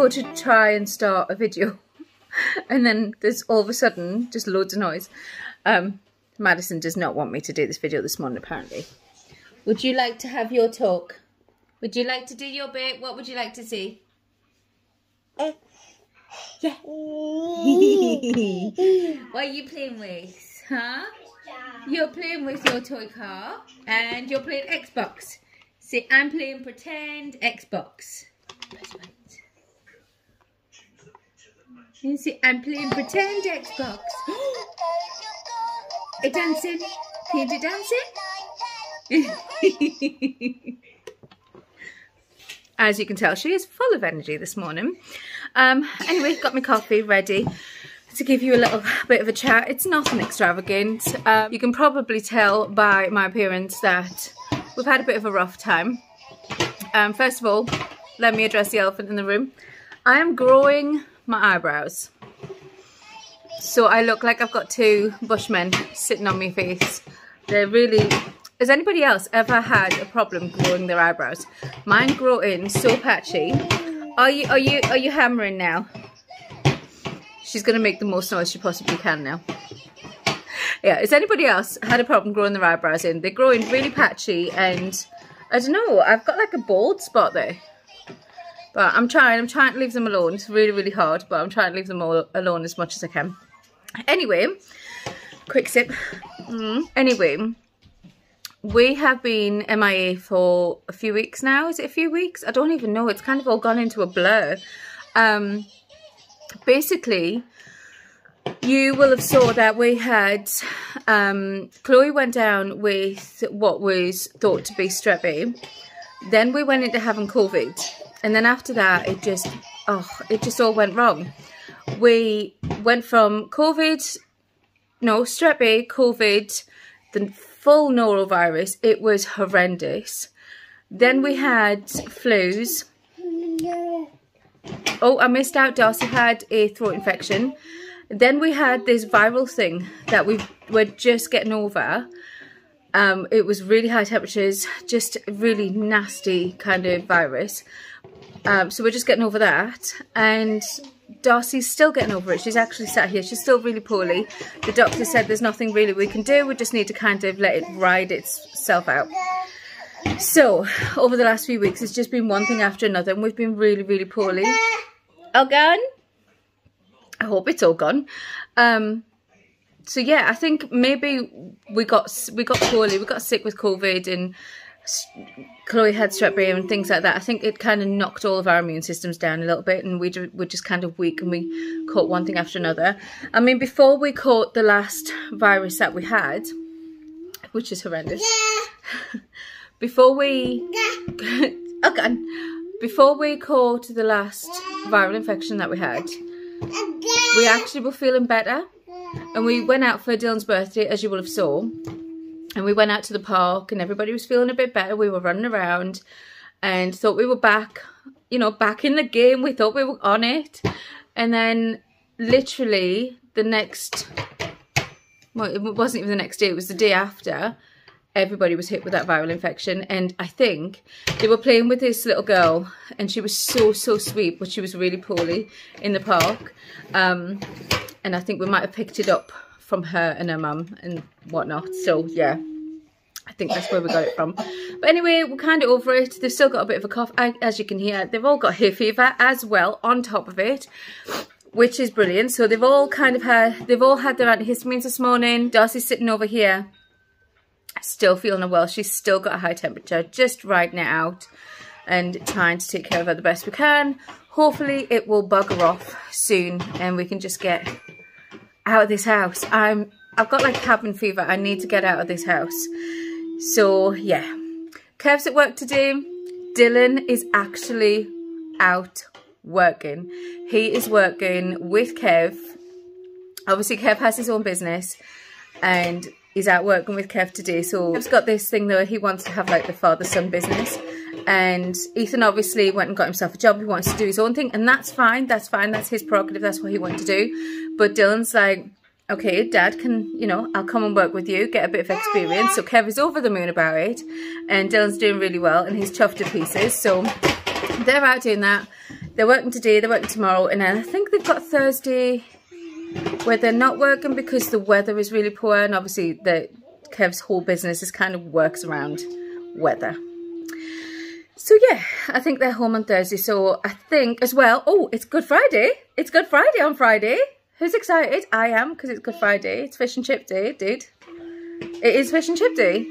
go to try and start a video and then there's all of a sudden just loads of noise. Um, Madison does not want me to do this video this morning apparently. Would you like to have your talk? Would you like to do your bit? What would you like to see? Uh, yeah. what are you playing with? Huh? You're playing with your toy car and you're playing Xbox. See, I'm playing pretend Xbox. You see, I'm playing pretend Xbox. Dancing? Can you do dancing? As you can tell, she is full of energy this morning. Um, anyway, got my coffee ready to give you a little bit of a chat. It's nothing extravagant. Um, you can probably tell by my appearance that we've had a bit of a rough time. Um, first of all, let me address the elephant in the room. I am growing my eyebrows. So I look like I've got two bushmen sitting on my face. They're really... Has anybody else ever had a problem growing their eyebrows? Mine grow in so patchy. Are you are you are you hammering now? She's gonna make the most noise she possibly can now. Yeah, has anybody else had a problem growing their eyebrows in? They're growing really patchy and I don't know, I've got like a bald spot there. But I'm trying, I'm trying to leave them alone. It's really, really hard, but I'm trying to leave them all alone as much as I can. Anyway, quick sip. Mm. Anyway, we have been MIA for a few weeks now. Is it a few weeks? I don't even know. It's kind of all gone into a blur. Um, basically, you will have saw that we had um, Chloe went down with what was thought to be strep A. Then we went into having COVID and then after that, it just, oh, it just all went wrong. We went from COVID, no, strep A, COVID, the full norovirus. It was horrendous. Then we had flus. Oh, I missed out. Darcy had a throat infection. Then we had this viral thing that we were just getting over. Um, it was really high temperatures, just really nasty kind of virus. Um, so we're just getting over that. And Darcy's still getting over it. She's actually sat here. She's still really poorly. The doctor said there's nothing really we can do. We just need to kind of let it ride itself out. So, over the last few weeks, it's just been one thing after another. And we've been really, really poorly. All gone? I hope it's all gone. Um, so yeah, I think maybe we got we got poorly. We got sick with COVID and Chloe had strep A and things like that, I think it kind of knocked all of our immune systems down a little bit and we were just kind of weak and we caught one thing after another. I mean, before we caught the last virus that we had, which is horrendous, before we, oh God, before we caught the last viral infection that we had, we actually were feeling better and we went out for Dylan's birthday, as you will have saw, and we went out to the park and everybody was feeling a bit better. We were running around and thought we were back, you know, back in the game. We thought we were on it. And then literally the next, well, it wasn't even the next day, it was the day after, everybody was hit with that viral infection. And I think they were playing with this little girl and she was so, so sweet, but she was really poorly in the park. Um, and I think we might have picked it up from her and her mum and whatnot. So yeah, I think that's where we got it from. But anyway, we're kind of over it. They've still got a bit of a cough. as you can hear, they've all got hay fever as well on top of it, which is brilliant. So they've all kind of had, they've all had their antihistamines this morning. Darcy's sitting over here, still feeling unwell. She's still got a high temperature, just riding it out and trying to take care of her the best we can. Hopefully it will bugger off soon and we can just get out of this house. I'm, I've got like cabin fever. I need to get out of this house. So yeah, Kev's at work today. Dylan is actually out working. He is working with Kev. Obviously Kev has his own business and he's out working with Kev today. So Kev's got this thing though, he wants to have like the father-son business. And Ethan obviously went and got himself a job. He wants to do his own thing and that's fine. That's fine. That's his prerogative. That's what he wanted to do. But Dylan's like, okay, dad can, you know, I'll come and work with you, get a bit of experience. So Kev is over the moon about it and Dylan's doing really well and he's chuffed to pieces. So they're out doing that. they're working today, they're working tomorrow, and then I think they've got Thursday where they're not working because the weather is really poor, and obviously the Kev's whole business is kind of works around weather. So yeah, I think they're home on Thursday. So I think as well, oh, it's Good Friday. It's Good Friday on Friday. Who's excited? I am because it's Good Friday. It's fish and chip day, dude. It is fish and chip day.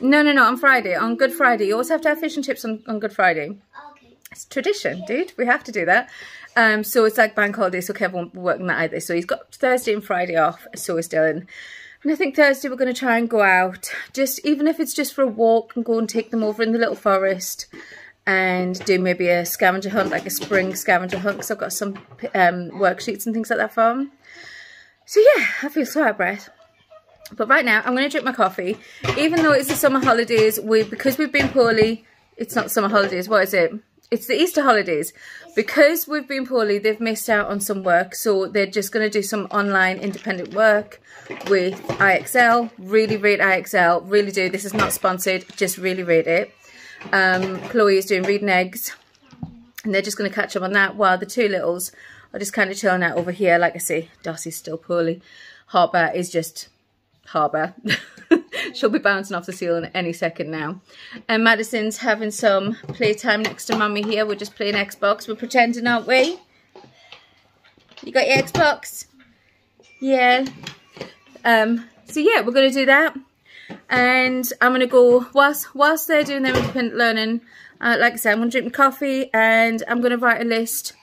No, no, no, on Friday, on Good Friday. You always have to have fish and chips on, on Good Friday. Okay. It's tradition, dude. We have to do that. Um, so it's like bank holiday, so Kev won't be working that either. So he's got Thursday and Friday off, so is Dylan. And I think Thursday we're going to try and go out, just even if it's just for a walk and go and take them over in the little forest and do maybe a scavenger hunt, like a spring scavenger hunt, because I've got some um, worksheets and things like that for them. So yeah, I feel so out of breath. But right now, I'm going to drink my coffee. Even though it's the summer holidays, we because we've been poorly, it's not summer holidays, what is it? It's the Easter holidays. Because we've been poorly, they've missed out on some work. So they're just going to do some online independent work with IXL. Really rate IXL. Really do. This is not sponsored. Just really rate it. Um, Chloe is doing reading eggs. And they're just going to catch up on that while the two littles are just kind of chilling out over here. Like I say, Darcy's still poorly. Harper is just Harbour. She'll be bouncing off the ceiling any second now. And Madison's having some playtime next to Mummy here. We're just playing Xbox. We're pretending, aren't we? You got your Xbox? Yeah. Um, so yeah, we're going to do that. And I'm going to go, whilst, whilst they're doing their independent learning, uh, like I said, I'm going to drink my coffee and I'm going to write a list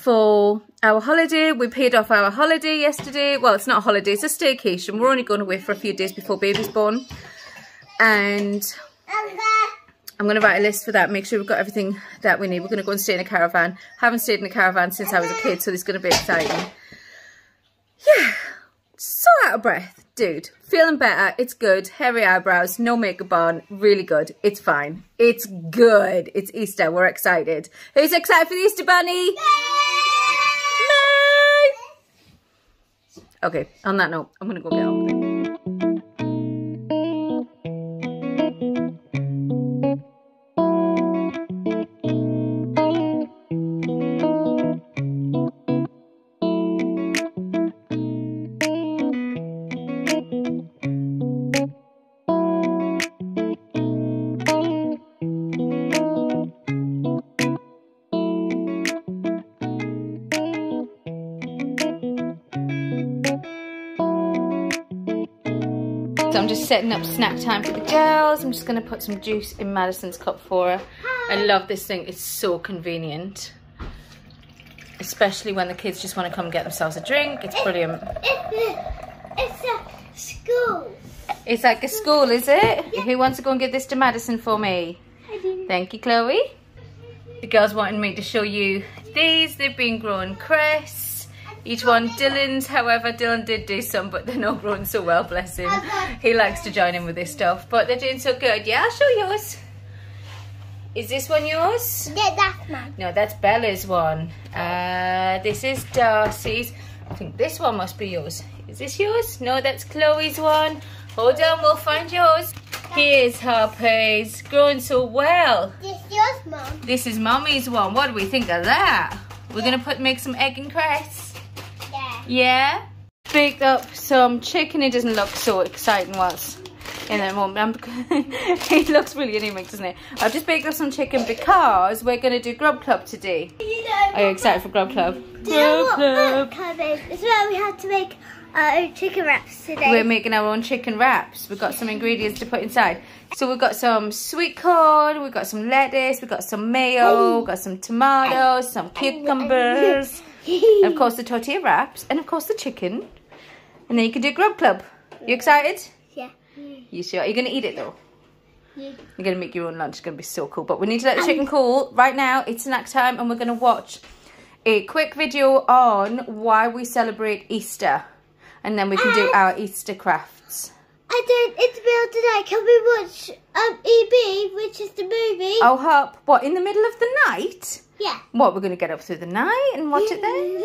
for our holiday. We paid off our holiday yesterday. Well, it's not a holiday, it's a staycation. We're only going away for a few days before baby's born. And I'm going to write a list for that, make sure we've got everything that we need. We're going to go and stay in a caravan. Haven't stayed in a caravan since I was a kid, so is going to be exciting. Yeah, so out of breath. Dude, feeling better. It's good. Hairy eyebrows, no makeup on. Really good. It's fine. It's good. It's Easter. We're excited. Who's excited for the Easter Bunny? Okay, on that note, I'm to go get on setting up snack time for the girls. I'm just going to put some juice in Madison's cup for her. I love this thing. It's so convenient. Especially when the kids just want to come get themselves a drink. It's brilliant. It's a school. It's like a school, is it? Who wants to go and give this to Madison for me? Thank you, Chloe. The girls wanted me to show you these. They've been growing cress. Each one, Dylan's, however, Dylan did do some, but they're not growing so well, bless him. He likes to join in with this stuff, but they're doing so good. Yeah, I'll show yours. Is this one yours? Yeah, that's mine. No, that's Bella's one. Uh, this is Darcy's. I think this one must be yours. Is this yours? No, that's Chloe's one. Hold on, we'll find yours. Here's Harper's. Growing so well. This yours, Mom. This is Mummy's one. What do we think of that? We're going to put make some egg and cress. Yeah. Baked up some chicken. It doesn't look so exciting whilst in the moment. it looks really anemic, doesn't it? I've just baked up some chicken because we're going to do Grub Club today. You know, Are you excited for Grub Club? Do you know what Grub Club is? It's where we had to make our own chicken wraps today. We're making our own chicken wraps. We've got some ingredients to put inside. So we've got some sweet corn, we've got some lettuce, we've got some mayo, oh. we've got some tomatoes, some oh, cucumbers, and of course the tortilla wraps, and of course the chicken. And then you can do Grub Club. You excited? Yeah. You sure? Are you going to eat it though? Yeah. You're going to make your own lunch. It's going to be so cool. But we need to let the chicken cool. Right now, it's snack time and we're going to watch a quick video on why we celebrate Easter. And then we can do our Easter crafts. I don't. It's middle tonight. Can we watch um EB, which is the movie? Oh, Hop, what, in the middle of the night? Yeah. What, we're going to get up through the night and watch it then?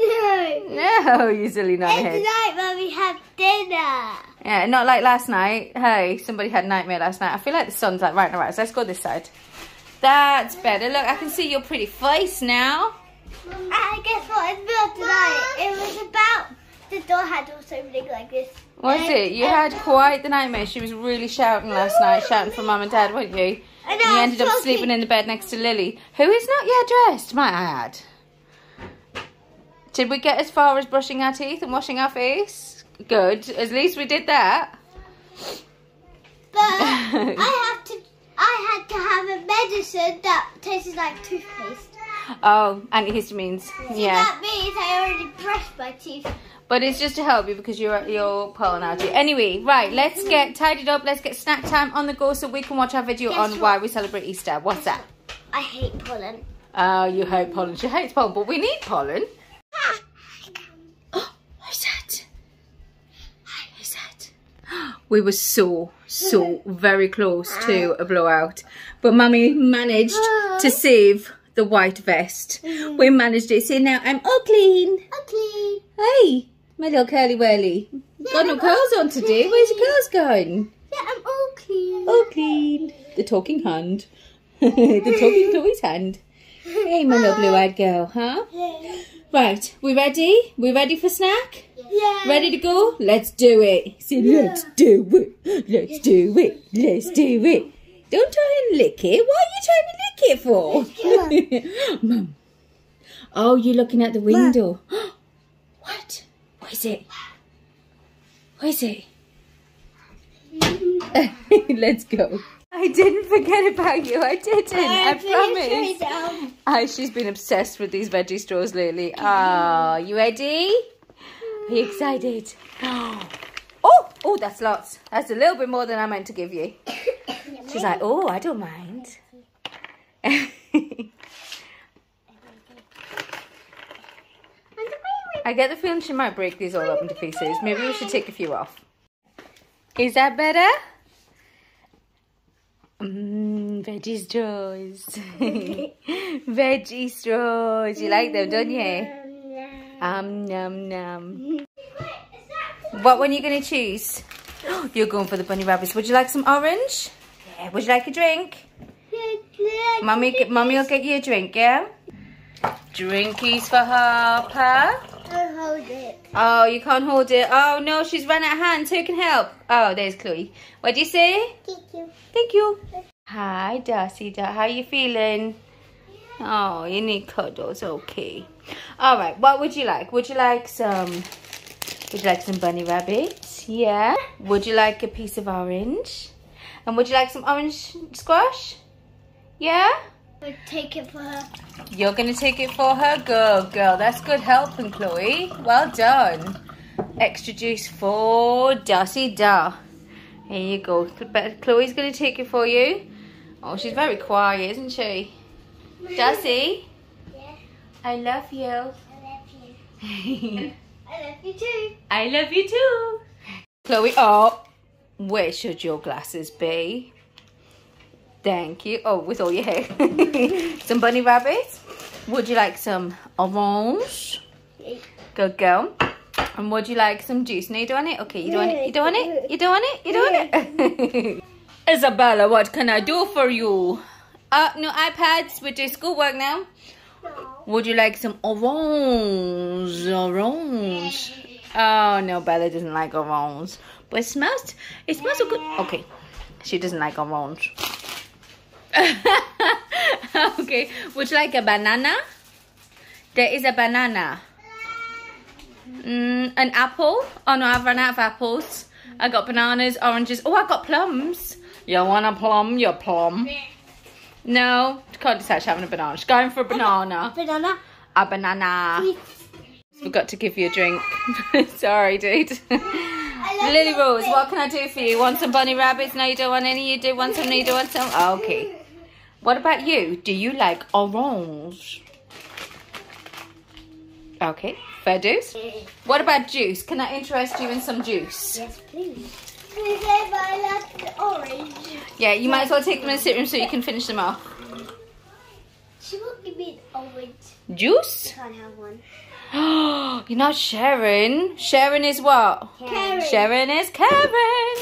No. No, you silly It's nuthead. night when we have dinner. Yeah, not like last night. Hey, somebody had nightmare last night. I feel like the sun's like right now. Right, so let's go this side. That's better. Look, I can see your pretty face now. And guess what? It's built tonight. It was about the door handle opening like this. Was And- it? You had quite the nightmare. She was really shouting last night, shouting for mum and dad, weren't you? And You ended up sleeping in the bed next to Lily, who is not yet dressed, might I add. Did we get as far as brushing our teeth and washing our face? Good. At least we did that. But I have to. I had to have a medicine that tastes like toothpaste. Oh, antihistamines. So Yeah. that means I already brushed my teeth. But it's just to help you because you're you're pulling out. Anyway, right, let's get tidied up. Let's get snack time on the go so we can watch our video Guess on what? why we celebrate Easter. What's that? I hate pollen. Oh, you hate pollen. She hates pollen, but we need pollen. Oh, who's that? Who's that? We were so, so very close to uh-huh. a blowout. But Mummy managed to save the white vest. Mm-hmm. We managed it. See, now I'm all clean. Ugly. Hey, my little curly whirly. Got no curls on today. Where's your curls going? Yeah, I'm all clean. All clean. The talking hand. the talking Chloe's hand. Hey, my little blue-eyed girl, huh? Yeah. Right, we ready? We ready for snack? Yeah. Ready to go? Let's do it. Say, let's do it. Let's do it. Let's do it. Don't try and lick it. What are you trying to lick it for? Mum. Oh, you're looking at the window. what? What is it? What is it? Let's go. I didn't forget about you. I didn't. I promise. Ah, she's been obsessed with these veggie straws lately. Ah, you ready? Are you excited? Oh, oh, that's lots. That's a little bit more than I meant to give you. She's like, oh, I don't mind. I get the feeling she might break these all up into pieces. Maybe we should take a few off. Is that better? Mmm, veggie straws. veggie straws. You like them, don't you? Um, num, num. What one are you going to choose? You're going for the bunny rabbits. Would you like some orange? Yeah. Would you like a drink? Mummy, Mummy will get you a drink, yeah? Drinkies for Harper. Hold it. Oh, you can't hold it. Oh, no, she's run out of hands. Who can help? Oh, there's Chloe. What do you say? Thank you. Thank you. Hi, Darcy. How are you feeling? Oh, you need cuddles. Okay. All right. What would you like? Would you like some? Would you like some bunny rabbits? Yeah. Would you like a piece of orange? And would you like some orange squash? Yeah. I'll take it for her. You're gonna take it for her, good girl. That's good helping, Chloe. Well done. Extra juice for Darcy Da. Here you go. But Chloe's gonna take it for you. Oh, she's very quiet, isn't she? Darcy, Yeah, I love you. I love you. I love you too. I love you too. Chloe, oh, where should your glasses be? Thank you. Oh, with all your hair. some bunny rabbits. Would you like some orange? Good girl. And would you like some juice? No, you don't want it? Okay, you don't want it? You don't want it? You don't want it? You don't want it? Isabella, what can I do for you? Uh, no iPads. We're doing schoolwork now. Would you like some orange? Orange. Oh no, Bella doesn't like orange. But it smells it smells so good. Okay. She doesn't like orange. okay. Would you like a banana? There is a banana. Mm, an apple. Oh no, I've run out of apples. I got bananas, oranges. Oh, I got plums. You want a plum? You plum. No, can't decide she's having a banana. She's going for a banana. Banana. A banana. Forgot to give you a drink. Sorry, dude. Lily Rose, what can I do for you? Want some bunny rabbits? No, you don't want any. You do want some. No, you don't want some. Okay. What about you? Do you like orange? Okay. Fair dues. What about juice? Can I interest you in some juice? Yes, please. Please, I the orange. Yeah, you might as well take them in the sitting room so you can finish them off. She won't give me an orange. Juice? Can't have one. You're not sharing. Sharon is what? Karen. Sharon is Karen.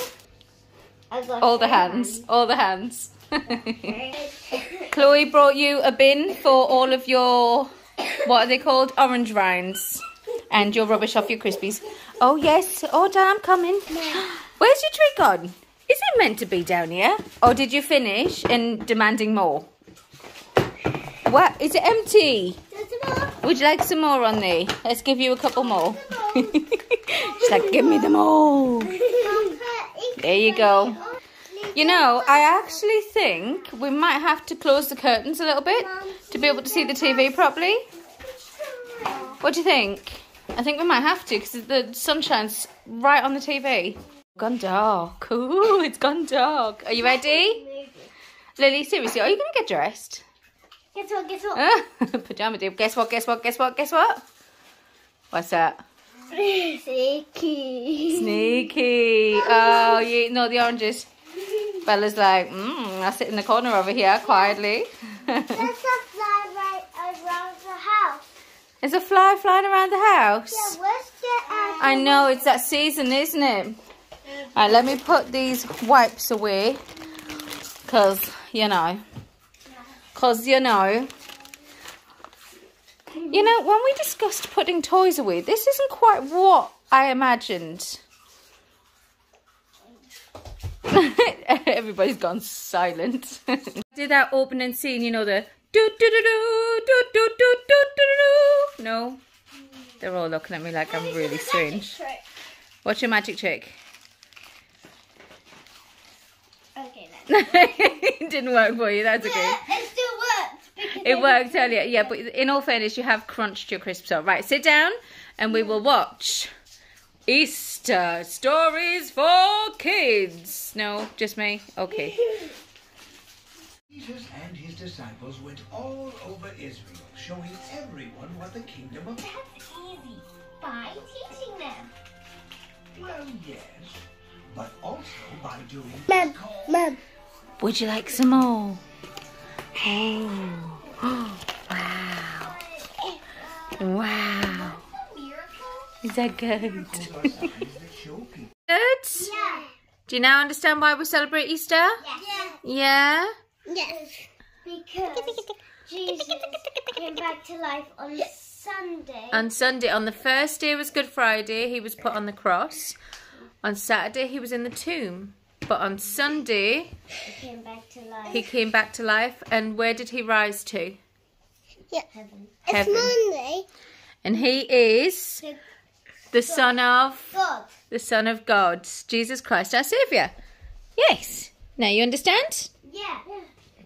All the hands. All the hands. Chloe brought you a bin for all of your, what are they called? Orange rinds. And your rubbish off your Crispies. Oh, yes. Oh, Dan, I'm coming. Where's your treat gone? Is it meant to be down here? Or did you finish and demanding more? What? Is it empty? Would you like some more on there? Let's give you a couple more. She's like, give me them all. There you go. You know, I actually think we might have to close the curtains a little bit to be able to see the TV properly. What do you think? I think we might have to because the sun shines right on the TV. Gone dark. Ooh, it's gone dark. Are you ready? Lily, seriously, are you going to get dressed? Guess what? Guess what? Pajama dude. Guess what? Guess what? Guess what? Guess what? What's that? Sneaky. Sneaky. Oh, you know the oranges. Bella's like, mmm, I sit in the corner over here quietly. There's a fly right around the house. Is a fly flying around the house? Yeah, where's the I know, it's that season, isn't it? Alright, let me put these wipes away. Because, you know. Because, you know. You know, when we discussed putting toys away, this isn't quite what I imagined. Everybody's gone silent. Did that opening scene, you know, the do do do do do do do do do do. No, they're all looking at me like I'm really strange. What's your magic trick? Okay, then. it didn't work for you. That's okay. It still works. because It I- worked earlier, yeah. But in all fairness, you have crunched your crisps up. Right, sit down, and we will watch Easter stories for kids. No, just me. Okay. Jesus and his disciples went all over Israel, showing everyone what the kingdom of That's easy. By teaching them. well, yes, but also by doing Mom, Mom. Would you like some more? Oh. wow. Wow. Is that good? miracles are signs that show people Good? Yeah. Do you now understand why we celebrate Easter? Yes. Yeah? Yes. Because Jesus came back to life on Sunday. On Sunday, on the first day was Good Friday, he was put on the cross. On Saturday, he was in the tomb. But on Sunday, He came back to life. he came back to life. And where did he rise to? Yeah. Heaven. Heaven. Monday. And he is The the Son of God. the Son of God, Jesus Christ, our Saviour. Yes. Now you understand? Yeah.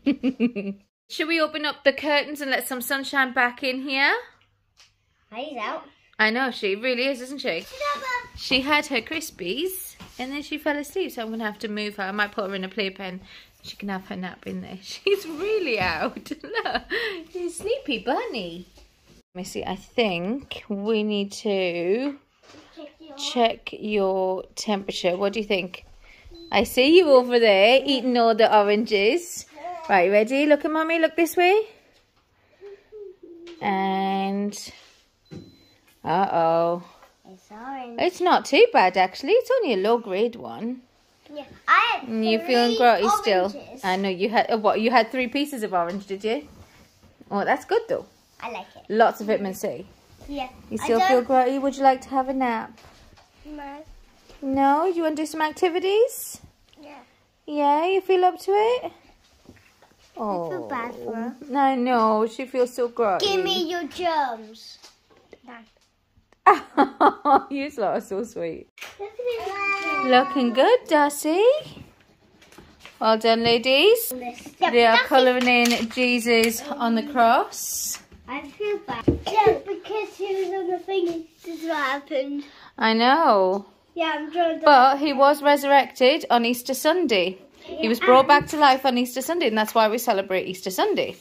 Should we open up the curtains and let some sunshine back in here? He's out. I know, she really is, isn't she? She had her Crispies and then she fell asleep, so I'm going to have to move her. I might put her in a playpen. She can have her nap in there. She's really out. Look, she's sleepy bunny. Let me see, I think we need to check your temperature. What do you think? I see you over there eating all the oranges. Right, ready? Look at mommy. Look this way. And uh-oh. It's orange. It's not too bad actually. It's only a low grade one. Yeah. I had And you three feeling groggy still? I know you had oh, what? You had three pieces of orange, did you? Oh, that's good though. I like it. Lots of vitamin C. Yeah. You still feel groggy? Would you like to have a nap? No. No? You want to do some activities? Yeah. Yeah, you feel up to it? Oh, feel bad for her. I know. She feels so gross. Give me your germs. you lot are so sweet. Looking good, Darcy. Well done, ladies. They are colouring in Jesus on the cross. I feel bad. Yeah, because he was on the thing. This is what happened. I know. Yeah, I'm drawing the. But he was resurrected on Easter Sunday. He was brought back to life on Easter Sunday, and that's why we celebrate Easter Sunday.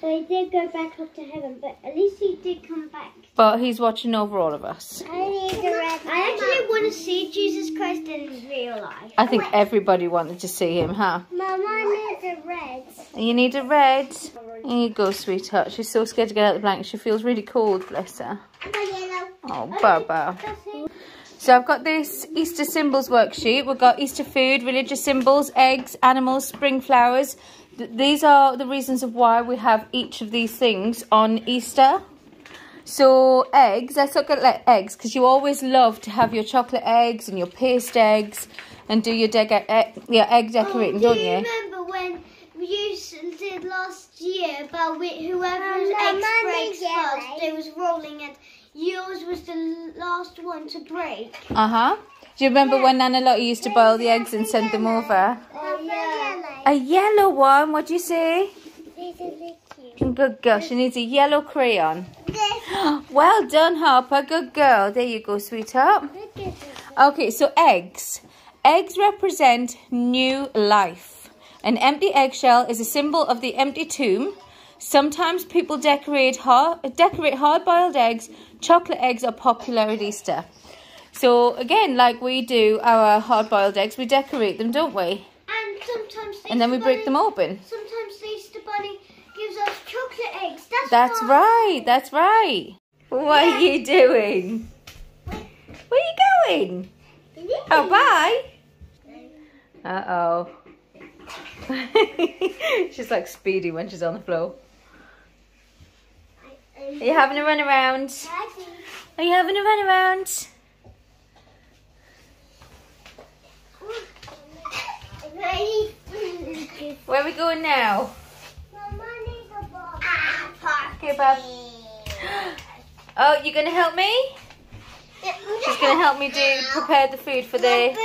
So he did go back up to heaven, but at least he did come back. But he's watching over all of us. I need a red. I actually want to see Jesus Christ in his real life. I think everybody wanted to see him, huh? Mama needs a red. You need a red. Here you go, sweetheart. She's so scared to get out of the blanket. She feels really cold, bless her. Yellow. Oh, Baba. So I've got this Easter symbols worksheet. We've got Easter food, religious symbols, eggs, animals, spring flowers, th- these are the reasons of why we have each of these things on Easter. So eggs, let's look at like eggs because you always love to have your chocolate eggs and your paste eggs and do your deg- egg, your egg decorating, oh, don't do you? you remember when you did last year about whoever's eggs breaks first, it was rolling and yours was the last one to break. Uh huh. Do you remember when Nana Lottie used to boil the eggs and send them over? Oh yeah. A yellow one, what'd you say? Good girl, she needs a yellow crayon. Well done, Harper. Good girl. There you go, sweetheart. Okay, so eggs. Eggs represent new life. An empty eggshell is a symbol of the empty tomb. Sometimes people decorate hard, decorate hard-boiled eggs. Chocolate eggs are popular at Easter. So again, like we do our hard-boiled eggs, we decorate them, don't we? And sometimes the And then we Easter break them open. Sometimes the Easter Bunny gives us chocolate eggs. That's, That's right. That's right. What are you doing? Where are you going? Oh, bye. Uh oh. she's like speedy when she's on the floor. Are you having a run around? Daddy. Are you having a run around? Where are we going now? Okay, Bob. Oh, you're gonna help me? She's gonna help me do prepare the food for the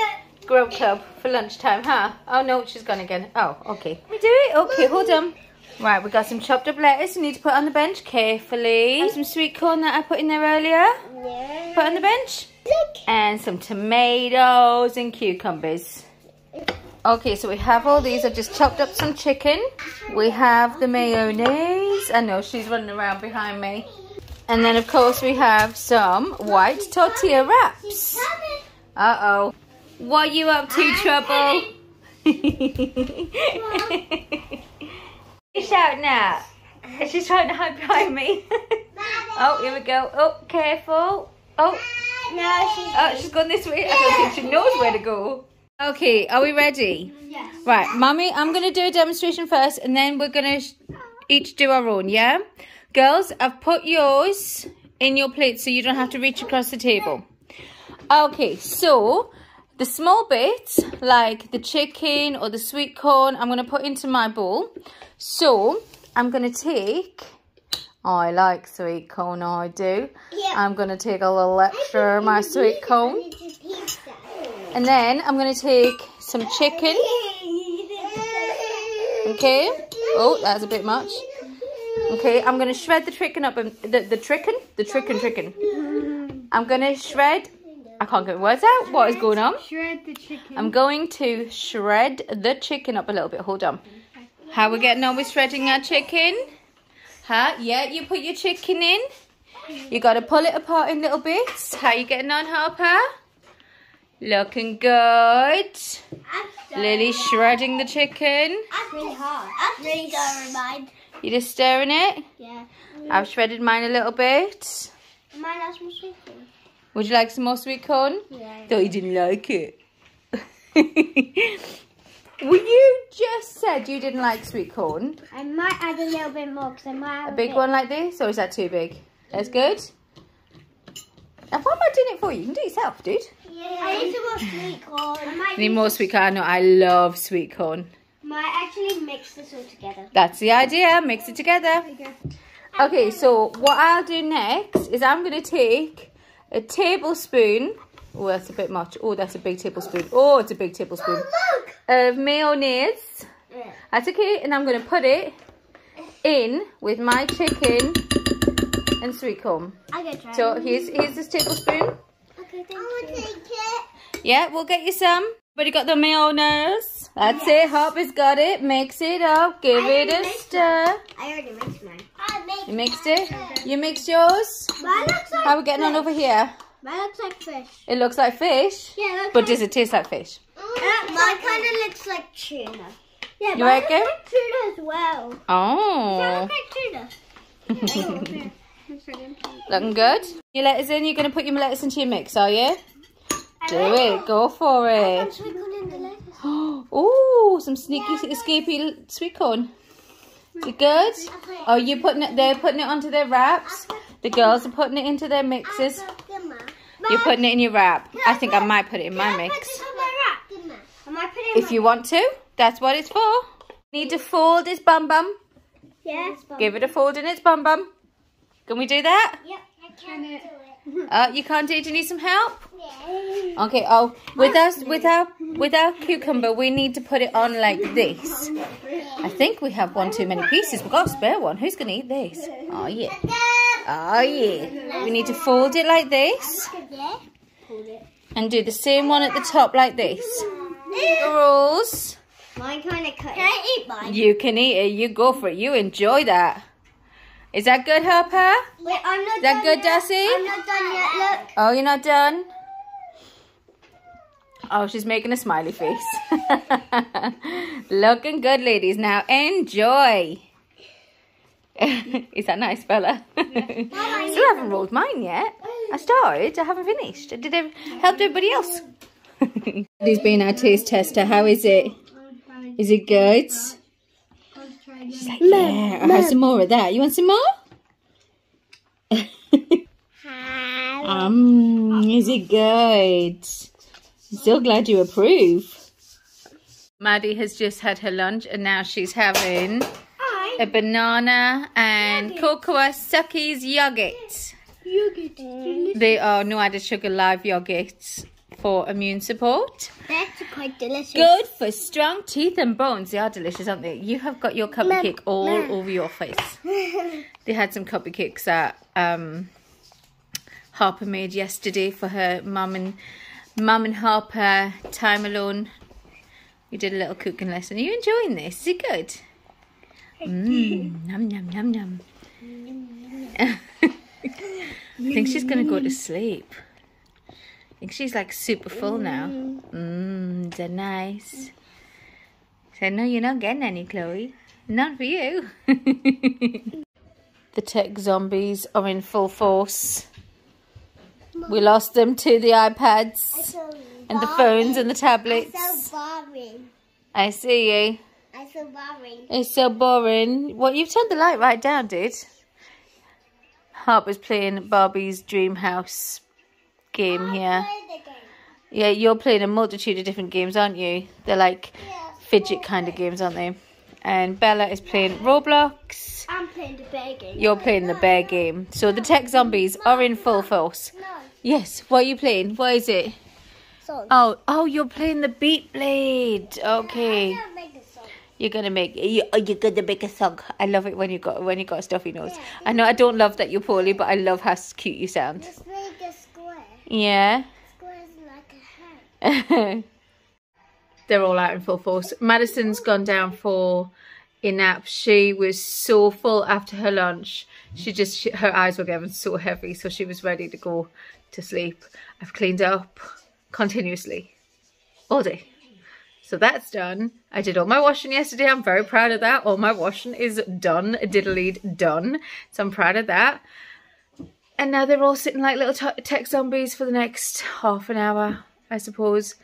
Grub Club for lunchtime, huh? Oh no, she's gone again. Oh, okay. We do it. Okay, hold on. Right, we got some chopped up lettuce. We need to put on the bench carefully. Um, some sweet corn that I put in there earlier. Yeah. Put on the bench. Look. And some tomatoes and cucumbers. Okay, so we have all these. I've just chopped up some chicken. We have the mayonnaise. I know she's running around behind me. And then, of course, we have some white tortilla wraps. Uh-oh. What are you up to, Trouble? Shout out. She's trying to hide behind me. oh, here we go. Oh, careful. Oh, No, she's. oh, she's gone this way. I don't think she knows where to go. Okay, are we ready? Yes. Right, Mummy, I'm going to do a demonstration first and then we're going to each do our own, yeah? Girls, I've put yours in your plate so you don't have to reach across the table. Okay, so the small bits, like the chicken or the sweet corn, I'm going to put into my bowl. So, I'm going to take... Oh, I like sweet corn, I do. Yeah. I'm going to take a little extra of my sweet corn. And then I'm going to take some chicken. Okay. Oh, that's a bit much. Okay, I'm going to shred the chicken up. and- The, the chicken? The chicken, chicken. I'm going to shred. I can't get words out. What is going on? Shred the chicken. I'm going to shred the chicken up a little bit. Hold on. How we getting on with shredding our chicken? Huh? Yeah, you put your chicken in. You got to pull it apart in little bits. How you getting on, Harper? Looking good. Lily shredding the chicken. That's really hard. That's really stirring mine. You just stirring it? Yeah. I've shredded mine a little bit. Mine has more sweet corn. Would you like some more sweet corn? Yeah. Thought you didn't like it. well, you just said you didn't like sweet corn. I might add a little bit more because I might have A big one like this, or is that too big? That's good. Now, why am I doing it for you? You can do it yourself, dude. Yeah. I need some more sweet corn. I need more sweet corn. No, I love sweet corn. might actually mix this all together. That's the idea. Mix it together. Okay, so what I'll do next is I'm going to take a tablespoon. Oh, that's a bit much. Oh, that's a big tablespoon. Oh, it's a big tablespoon Look! of mayonnaise. That's okay. And I'm going to put it in with my chicken and sweet corn. I can try. So here's here's this tablespoon. Okay, thank I you. take it. Yeah, we'll get you some. Everybody got the mayonnaise? That's it. Harper's got it. Mix it up. Give I it a mixed stir. I already mixed mine. I mixed You mixed it? You mixed yours? Mine looks like How are we getting on over here? Mine looks like fish. It looks like fish. Yeah, looks But like, does it taste like fish? mine kind of looks like tuna. Yeah, You mine reckon? looks like tuna as well. Does Oh. it look like tuna? Looking good. Your lettuce in. You're going to put your lettuce into your mix, are you? Do it. Go for it. Sweet corn in the lettuce. Oh, some sneaky, escapey sweet corn. Is it good? Oh, you putting it? They're putting it onto their wraps. The girls are putting it into their mixes. You're putting it in your wrap. I think I might put it in my mix. If you want to, that's what it's for. Need to fold its bum bum. Yes. Give it a fold in its bum bum. Can we do that? Yep, I can do it. Uh, you can't do it. Do you need some help? Yeah. Okay. Oh, with us, with our, with our cucumber, we need to put it on like this. I think we have one too many pieces. We've got a spare one. Who's gonna eat this? Oh yeah. Oh yeah. We need to fold it like this and do the same one at the top like this. Rules. Mine kind of cut. Can I eat mine? You can eat it. You go for it. You enjoy that. Is that good, Harper? Wait, I'm not Is that good, yet. Dusty? I'm not done yet. Look. Oh, you're not done? Oh, she's making a smiley face. Looking good, ladies. Now enjoy. Is that nice, Bella? Still haven't rolled mine yet. I started. I haven't finished. I Did I help everybody else? He's been our taste tester. How is it? Is it good? She's like, yeah. I'll have some more of that. You want some more? Um, is it good? I'm so glad you approve. Maddie has just had her lunch and now she's having a banana and cocoa suckies yogurt. yogurt. They are no added sugar live yogurts for immune support. That's quite delicious. Good for strong teeth and bones. They are delicious, aren't they? You have got your cupcake all over your face. They had some cupcakes that um, Harper made yesterday for her mum and mum and Harper time alone. We did a little cooking lesson. Are you enjoying this? Is it good? Mmm, num num num num. I think she's gonna go to sleep. I think she's like super full now. Mmm, they're nice. So no, you're not getting any, Chloe. Not for you. the tech zombies are in full force. We lost them to the iPads and the phones and the tablets. so boring. I see you. I'm so boring. It's so boring. Well, you've turned the light right down, dude. Harper's playing Barbie's Dream House game here. Yeah, you're playing a multitude of different games, aren't you? They're like fidget kind of games, aren't they? And Bella is playing Roblox. I'm playing the bear game. You're playing the bear game. So the tech zombies are in full force. Yes, what are you playing? What is it? Oh, oh, you're playing the Beat Blade. Okay. I'm make a song. You're gonna make you, oh, you're gonna make a song. I love it when you got when you got a stuffy nose. I know I don't love that you're poorly, but I love how cute you sound. Just make a square. Yeah. Like. They're all out in full force. Madison's gone down for a nap. She was so full after her lunch. She just she, her eyes were getting so heavy, so she was ready to go to sleep. I've cleaned up continuously all day. So that's done. I did all my washing yesterday. I'm very proud of that. All my washing is done, diddly done. So I'm proud of that. And now they're all sitting like little tech zombies for the next half an hour, I suppose.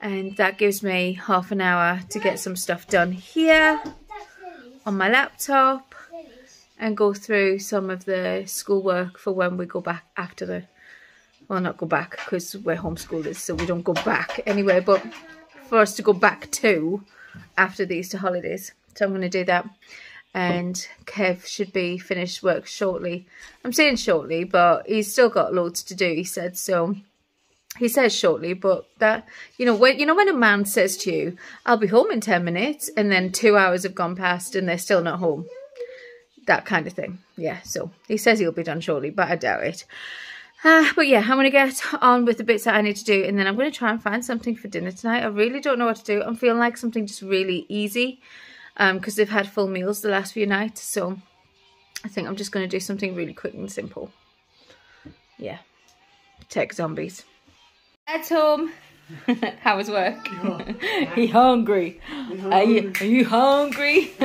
And that gives me half an hour to get some stuff done here on my laptop and go through some of the schoolwork for when we go back after the well not go back because we're homeschoolers so we don't go back anyway but for us to go back to after the Easter holidays so I'm going to do that and Kev should be finished work shortly I'm saying shortly but he's still got loads to do he said so he says shortly, but that you know when you know when a man says to you, "I'll be home in ten minutes," and then two hours have gone past and they're still not home, that kind of thing. Yeah, so he says he'll be done shortly, but I doubt it. Uh, but yeah, I'm gonna get on with the bits that I need to do, and then I'm gonna try and find something for dinner tonight. I really don't know what to do. I'm feeling like something just really easy, um, because they've had full meals the last few nights. So I think I'm just gonna do something really quick and simple. Yeah, tech zombies. Dad's home. How was work? he hungry. Are you, are you hungry?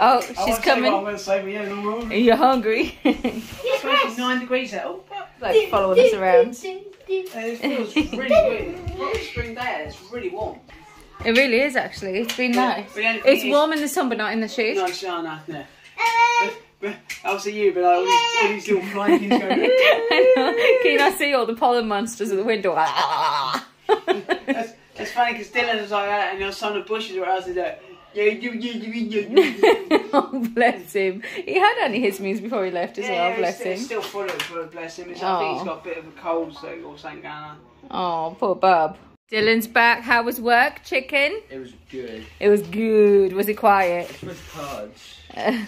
oh, she's coming. I'm going to say, but yeah, no Are you hungry? 29 degrees out. Oh, like following us around. It feels really good. Spring day, it's really warm. It really is actually. It's been Yeah, nice. but It's warm in the sun, but not in the shade. No, it's not, no, no. But, but, I'll see you, but like, all, these, all these little flying things going. I know. Can you not see all the pollen monsters at the window? That's, it's funny because Dylan was like that, and there was some of the bushes where I was like, yeah, you, you, you, you, you. oh, bless him. He had antihistamines before he left as Yeah, well, bless it's, it's him. still full of full of bless him. It's, I think he's oh. got a bit of a cold so, or something going on. Oh, poor Bob. Dylan's back. How was work, chicken? It was good. It was good. Was it quiet? With cards.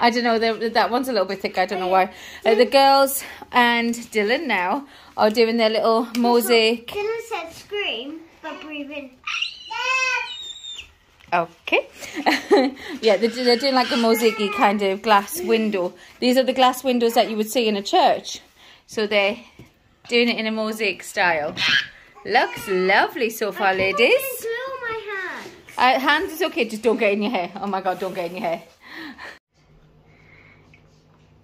I don't know. they- That one's a little bit thick. I don't know why. Uh, the girls and Dylan now are doing their little mosaic. Dylan said scream, but breathe in. Okay. yeah, they're, they're doing like a mosaic kind of glass window. These are the glass windows that you would see in a church. So they're doing it in a mosaic style. Looks lovely so far, ladies. My hands. Uh, hands is okay, just don't get in your hair. Oh my god, don't get in your hair.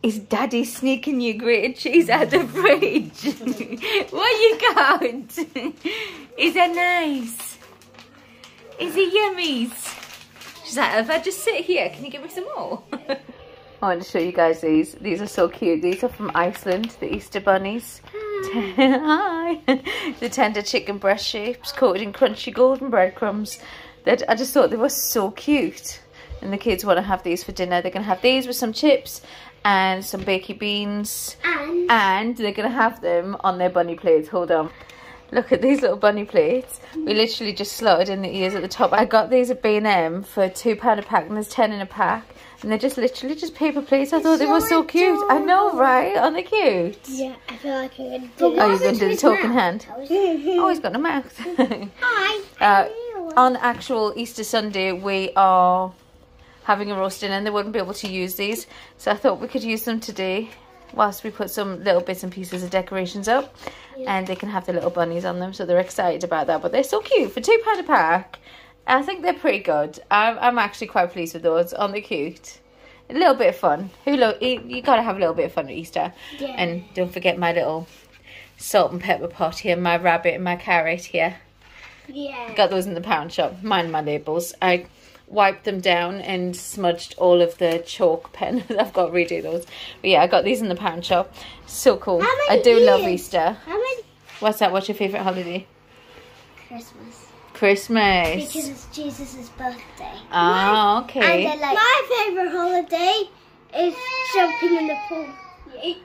Is daddy sneaking you grated cheese out the fridge? what you got? Is that nice? Is it yummies? She's like, if I just sit here, can you give me some more? I want to show you guys these. These are so cute. These are from Iceland, the Easter bunnies. Hi. the tender chicken breast shapes coated in crunchy golden breadcrumbs. That I just thought they were so cute. And the kids want to have these for dinner. They're going to have these with some chips and some baked beans. And And they're going to have them on their bunny plates. Hold on. Look at these little bunny plates. We literally just slotted in the ears at the top. I got these at B&M for £2 a pack and there's 10 in a pack. And they're just literally just paper plates. I thought they were so cute. I know, right? Aren't they cute? yeah, I feel like I'm gonna do Oh, you're going to do the talking hand. Oh, he's got a mouth. Hi. uh, on actual Easter Sunday, we are having a roast dinner and they wouldn't be able to use these. So I thought we could use them today whilst we put some little bits and pieces of decorations up. And they can have the little bunnies on them. So they're excited about that. But they're so cute. For £2 a pack, I think they're pretty good. I'm, I'm actually quite pleased with those. Aren't they cute? A little bit of fun. Who lo- you, you got to have a little bit of fun at Easter. Yeah. And don't forget my little salt and pepper pot here, my rabbit and my carrot here. Yeah. Got those in the pound shop. Mind my labels. I wiped them down and smudged all of the chalk pen. I've got to redo those. But yeah, I got these in the pound shop. So cool. I do love? Easter. How many? What's that? What's your favourite holiday? Christmas. Christmas. Because it's Jesus' birthday. Ah, And okay. then, like, my favourite holiday is jumping in the pool.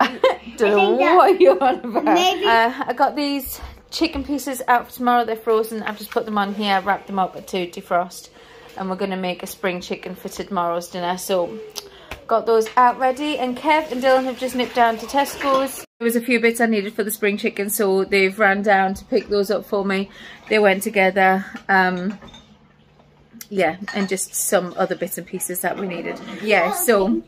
Don't know what you're on about. maybe- Uh, I got these chicken pieces out for tomorrow. They're frozen. I've just put them on here, wrapped them up to defrost. And we're going to make a spring chicken for tomorrow's dinner. So, got those out ready. And Kev and Dylan have just nipped down to Tesco's. There was a few bits I needed for the spring chicken, so they've ran down to pick those up for me. They went together. Um, yeah, and just some other bits and pieces that we needed. Yeah, so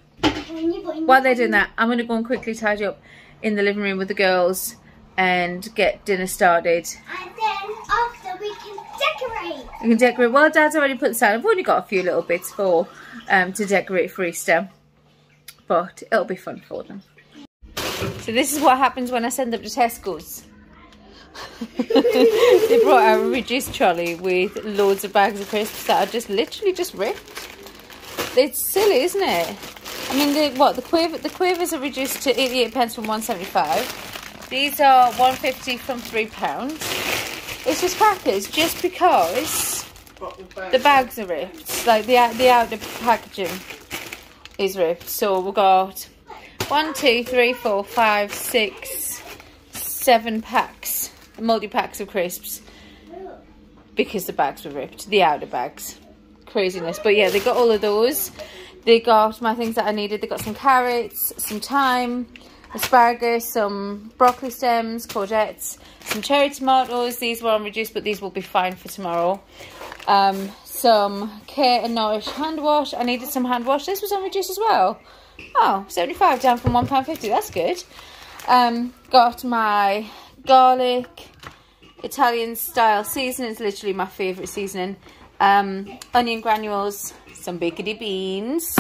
while they're doing that, I'm going to go and quickly tidy up in the living room with the girls and get dinner started. And then after we can decorate. We can decorate. Well, Dad's already put this out. I've only got a few little bits for um, to decorate for Easter, but it'll be fun for them. So this is what happens when I send them to Tesco's. they brought out a reduced trolley with loads of bags of crisps that are just literally just ripped. It's silly, isn't it? I mean, the what the quiver the quavers are reduced to 88 pence from 175. These are 150 from three pounds. It's just crackers, just because the bags are ripped. Like the the outer packaging is ripped. So we've got one, two, three, four, five, six, seven packs, multi packs of crisps because the bags were ripped. The outer bags, craziness. But yeah, they got all of those. They got my things that I needed. They got some carrots, some thyme, asparagus, some broccoli stems, courgettes, some cherry tomatoes. These were on reduced, but these will be fine for tomorrow. Um, some Care and Nourish hand wash. I needed some hand wash. This was on reduce as well. Oh, 75 down from £1.50. That's good. Um, got my garlic Italian style seasoning. It's literally my favourite seasoning. Um, onion granules, some bakedy beans,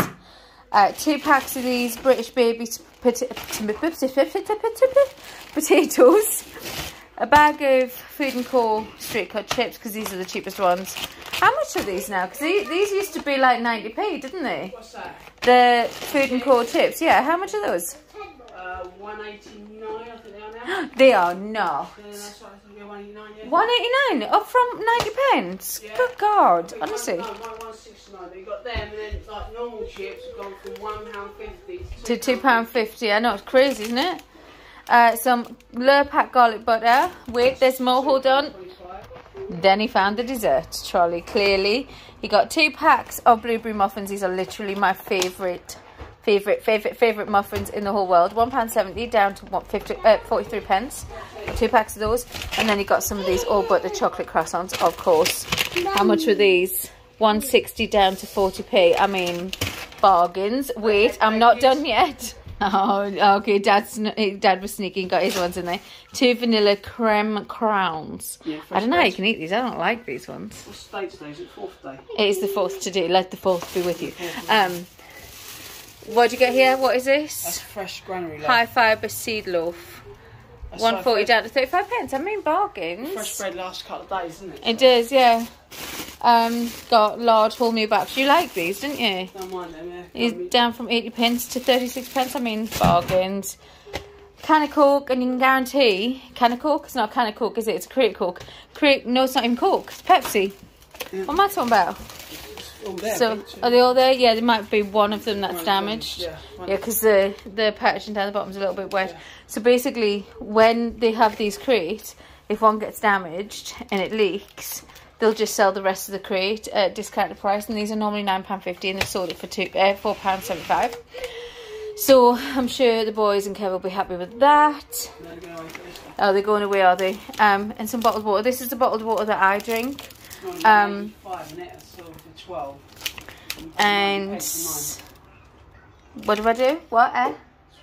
uh, two packs of these British baby potatoes, a bag of Food and Co straight cut chips because these are the cheapest ones. How much are these now? Because these used to be like 90p, didn't they? What's that? The Food and Co chips. Yeah, how much are those? Uh, 189, I think they are now. They are not. Yeah, that's right, I think they're 189, yeah. 189 up from 90 pence. Yeah. Good God, Wait, honestly. No, one, 169. They got them, and then like normal chips have gone from £1.50 To two pound fifty. I know it's crazy, isn't it? Uh, some Lurpak garlic butter. Wait, there's more. Hold on. Then he found the dessert trolley. Clearly, he got two packs of blueberry muffins. These are literally my favourite, favourite, favourite, favourite muffins in the whole world. One pound seventy down to what 50, uh, forty-three pence. Two packs of those, and then he got some of these all but the chocolate croissants, of course. How much were these? One sixty down to forty p. I mean, bargains. Wait, I'm not done yet. Oh, okay. Dad's dad was sneaking, got his ones in there. Two vanilla creme crowns. Yeah, I don't know how you can eat these. I don't like these ones. What's the date today? Is it fourth day? It is the fourth today. Let the fourth be with you. Um, what'd you get here? What is That's this? fresh granary loaf. High fibre seed loaf. One forty One like forty fresh- down to thirty five pence. I mean bargains. Fresh bread last couple of days, isn't it? It does, yeah. Um, got large wholemeal bags. You like these, didn't you? Don't mind them, yeah. He's down from 80 pence to 36 pence. I mean, bargains. Can of Coke, and you can guarantee, can of Coke? It's not a can of Coke, is it? It's a crate Coke. Crate, no, it's not even Coke. It's Pepsi. Yeah. What am I talking about? There, so, are they all there? Yeah, there might be one of them One that's them, damaged. Yeah. one- Yeah, because the, the packaging down the bottom's a little bit wet. Yeah. So basically, when they have these crates, if one gets damaged and it leaks, they'll just sell the rest of the crate at discounted price. And these are normally £9.50 and they've sold it for two, uh, £4.75. So I'm sure the boys and Kev will be happy with that. They're going away for this one. Oh, they're going away, are they? Um, and some bottled water. This is the bottled water that I drink. Um, and it, that's sold for 12. And what do I do? What? Eh?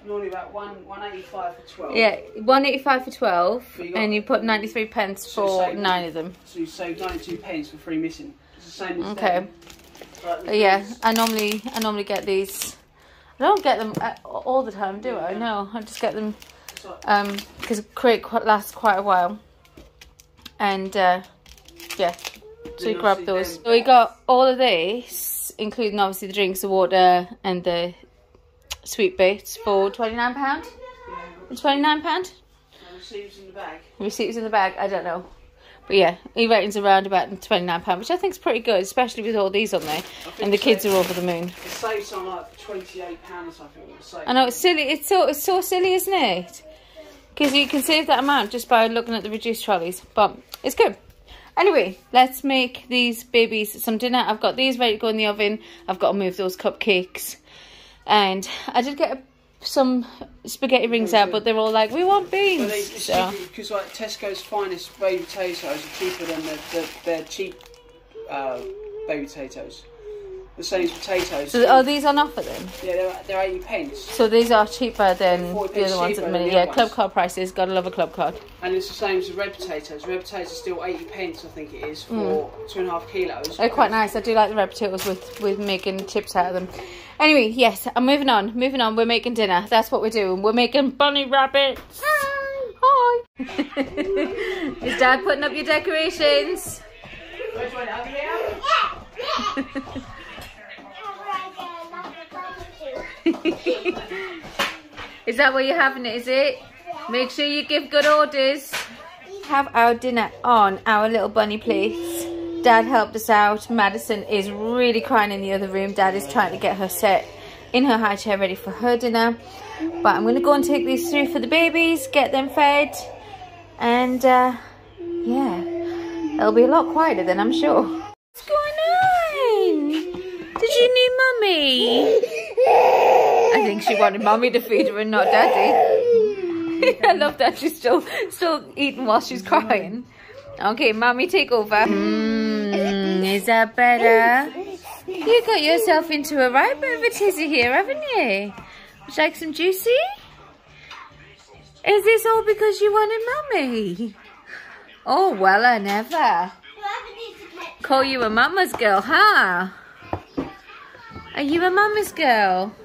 Normally about one, 185 for 12. Yeah, one eighty five for twelve, you and you put ninety three pence for nine of them. So you save 92 pence for free missing. It's the same as Okay. yeah, I normally I normally get these. I don't get them uh, all the time, do I? No, I just get them um because crate lasts quite a while, and uh, yeah, so you grab those. So we got all of this, including obviously the drinks, the water, and the sweet bits for twenty nine pound. Twenty nine pound. Receipts in the bag. Receipts in the bag. I don't know. But yeah, he reckons around about £29, which I think is pretty good, especially with all these on there. And the kids are over the moon. It saves on like 28 pounds I something. It saves. I know, it's silly. It's so, it's so silly, isn't it? Because you can save that amount just by looking at the reduced trolleys. But it's good. Anyway, let's make these babies some dinner. I've got these ready to go in the oven. I've got to move those cupcakes. And I did get a, some spaghetti rings out, but they're all like, we want beans. they, it's So, because like Tesco's finest baby potatoes are cheaper than the, the, their cheap uh, baby potatoes. The same as potatoes. so are these on offer then? yeah, they're, they're 80 pence. So these are cheaper than the other ones at the than minute. the Yeah, other club card prices. Gotta love a club card. And it's the same as the red potatoes. Red potatoes are still 80 pence, I think it is, for mm. two and a half kilos. They're quite nice. I do like the red potatoes with with making chips out of them. Anyway, yes, I'm moving on. Moving on. We're making dinner. That's what we're doing. We're making bunny rabbits. Hi. Is Dad putting up your decorations? Which one? Have you is that what you're having it, is it? Make sure you give good orders. Have our dinner on our little bunny place. Dad helped us out. Madison is really crying in the other room. Dad is trying to get her set in her high chair ready for her dinner. But I'm going to go and take these through for the babies, get them fed. And uh, yeah, it'll be a lot quieter then, I'm sure. What's going on? Did you need mummy? I think she wanted mommy to feed her and not daddy. I love that she's still still eating while she's crying. Okay, mommy, take over. Mmm, is that better? You got yourself into a right bit of a tizzy here, haven't you? Would you like some juicy? Is this all because you wanted mummy? Oh, well, I never. Call you a mama's girl, huh? Are you a mama's girl?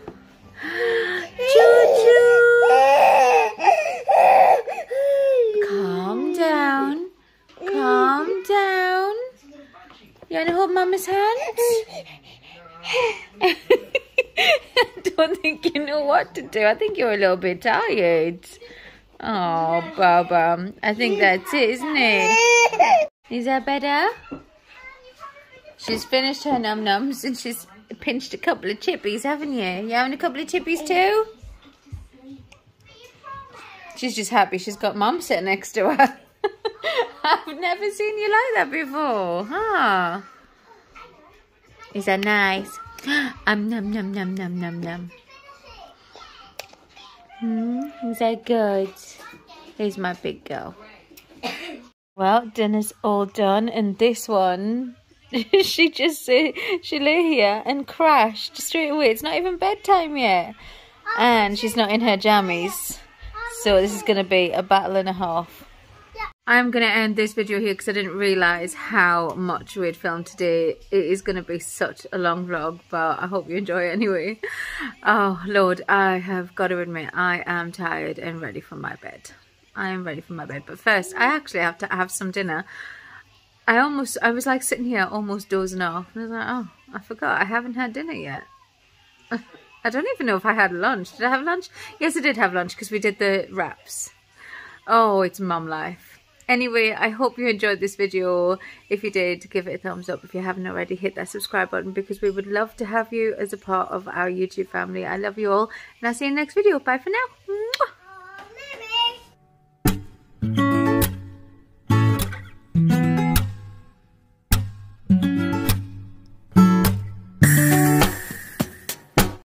Calm down. Calm down. You want to hold Mama's hand? I don't think you know what to do. I think you're a little bit tired. Oh, Baba. I think that's it, isn't it? Is that better? She's finished her num nums and she's pinched a couple of chippies, haven't you? You having a couple of chippies too? She's just happy she's got mum sitting next to her. I've never seen you like that before, huh? Is that nice? um, num, num, num, num, num, num. Hmm, is that good? Here's my big girl. Well, dinner's all done, and this one, she just she lay here and crashed straight away. It's not even bedtime yet, and she's not in her jammies. So this is going to be a battle and a half. I'm going to end this video here because I didn't realise how much we'd filmed today. It is going to be such a long vlog, but I hope you enjoy it anyway. Oh, Lord, I have got to admit, I am tired and ready for my bed. I am ready for my bed. But first, I actually have to have some dinner. I almost, I was like sitting here almost dozing off. And I was like, oh, I forgot, I haven't had dinner yet. I don't even know if I had lunch. Did I have lunch? Yes, I did have lunch because we did the wraps. Oh, it's mum life. Anyway, I hope you enjoyed this video. If you did, give it a thumbs up. If you haven't already, hit that subscribe button because we would love to have you as a part of our YouTube family. I love you all and I'll see you in the next video. Bye for now. Mwah!